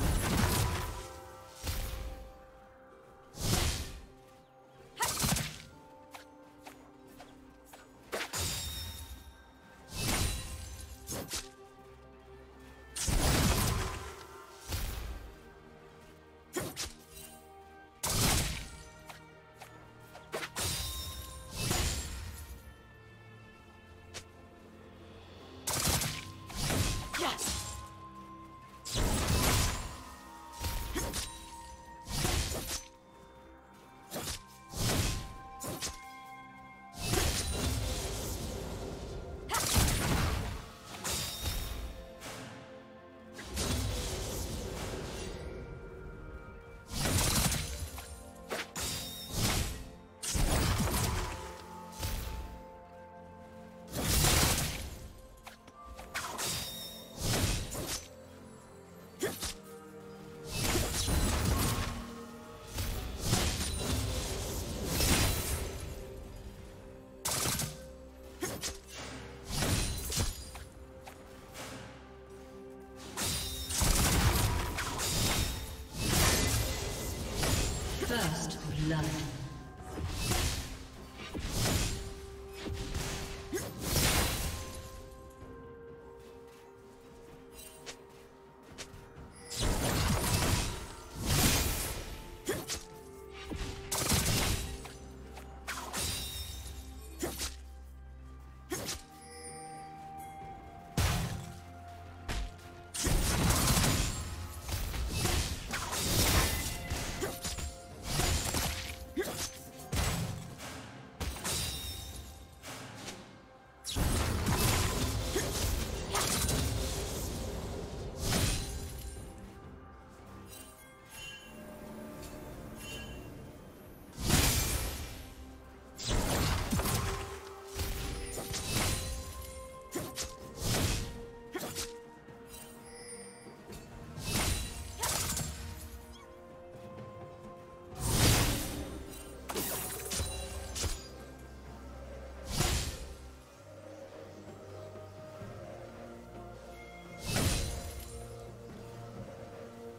Shut blood.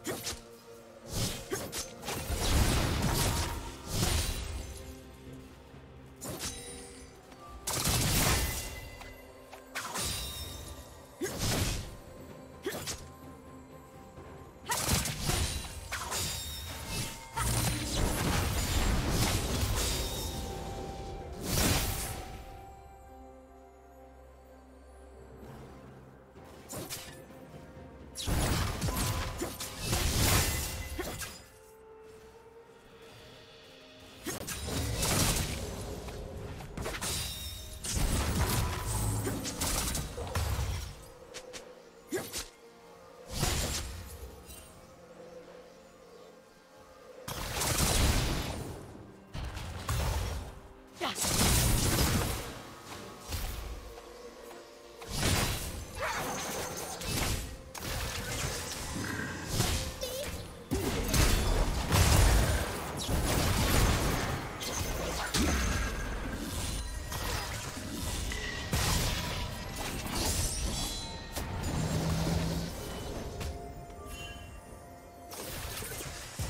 Huh?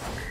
Okay.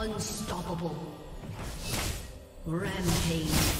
Unstoppable. Rampage.